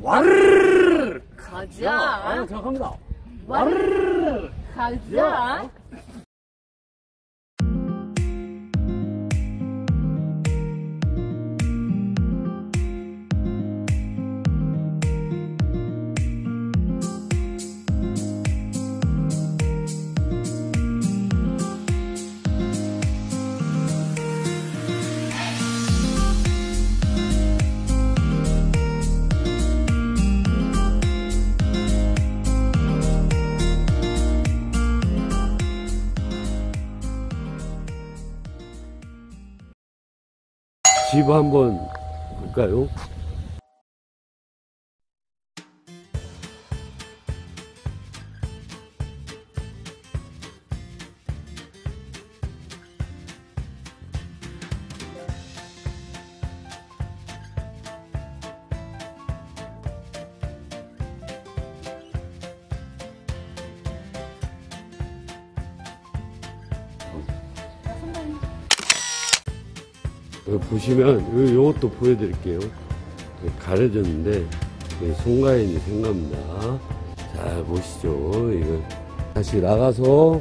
와르르 가자. 아, 정확합니다. 와르르 가자. 집 한번 볼까요? 보시면 요- 요것도 보여드릴게요. 여기 가려졌는데 여기 송가인이 생갑니다. 자 보시죠. 이거 다시 나가서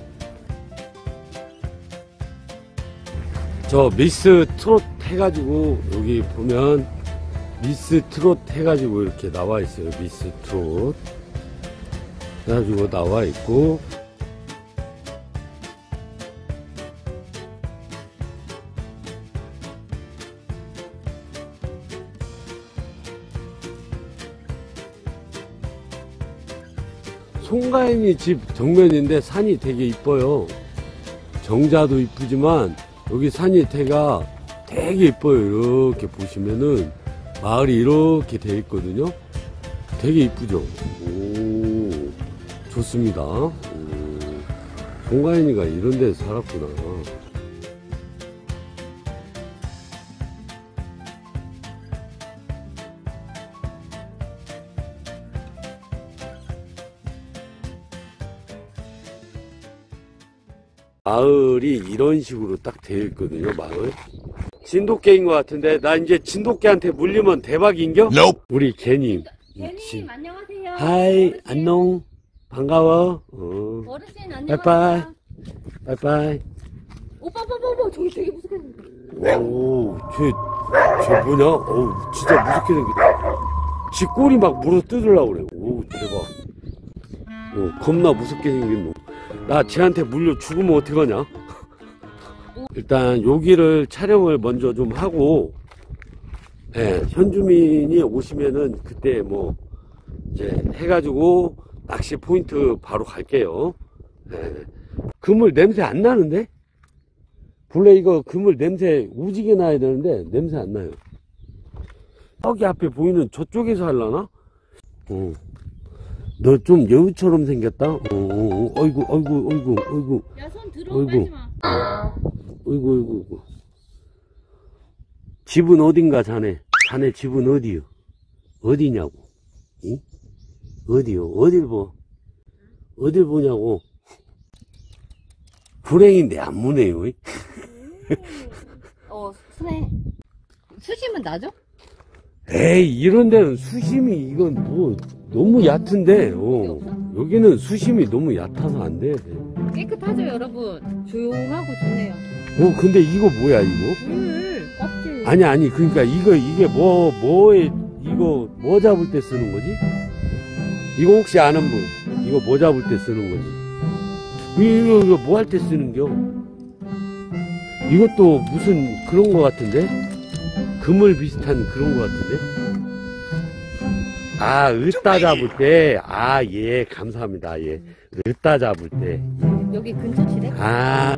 저 미스 트롯 해가지고 여기 보면 미스 트롯 해가지고 이렇게 나와 있어요. 미스 트롯 해가지고 나와 있고 송가인이 집 정면인데 산이 되게 이뻐요. 정자도 이쁘지만 여기 산이 태가 되게 이뻐요. 이렇게 보시면은 마을이 이렇게 돼 있거든요. 되게 이쁘죠. 오, 좋습니다. 오, 송가인이가 이런 데서 살았구나. 마을이 이런 식으로 딱 되어 있거든요, 마을. 진돗개인 것 같은데, 나 이제 진돗개한테 물리면 대박인겨? 우리 개님. 개님 안녕하세요. Hi, 안녕. 반가워. 어. 어르신 안녕하세요. 빠이빠이. 빠이빠이. 오빠 오빠 오빠 저기 되게 무섭게 생겼어. 오, 쟤, 쟤 뭐냐? 어우, 진짜 무섭게 생겼다. 지 꼬리 막 물어 뜯으려고 그래. 오, 대박. 어, 겁나 무섭게 생긴 놈. 나 쟤한테 물려 죽으면 어떡하냐? 일단 여기를 촬영을 먼저 좀 하고, 예, 현주민이 오시면은 그때 뭐, 이제 해가지고 낚시 포인트 바로 갈게요. 예. 그물 냄새 안 나는데? 본래 이거 그물 냄새 우지게 나야 되는데 냄새 안 나요. 여기 앞에 보이는 저쪽에서 할라나? 어. 너 좀 여우처럼 생겼다? 어, 어, 어. 어이구, 어이구, 어이구, 어이구, 야 손 들어 어이구. 어이구, 어이구, 어이구. 집은 어딘가, 자네? 자네 집은 어디요? 어디냐고? 응? 어디요? 어딜 보? 어딜 보냐고? 불행인데 안 무네요. 이? 어 순해. 수심은 나죠? 에이 이런 데는 수심이 이건 뭐 너무 얕은데 어. 여기는 수심이 너무 얕아서 안 돼. 깨끗하죠 여러분. 조용하고 좋네요. 어 근데 이거 뭐야 이거? 물 껍질. 아니 아니 그러니까 이거 이게 뭐 뭐에 이거 뭐 잡을 때 쓰는 거지? 이거 혹시 아는 분? 이거 뭐 잡을 때 쓰는 거지? 이거 이거 뭐 할 때 쓰는겨? 이것도 무슨 그런 거 같은데? 그물 비슷한 그런 거 같은데? 아, 으따 잡을 때, 아, 예, 감사합니다, 예. 으따 잡을 때. 여기 근처 지대? 아,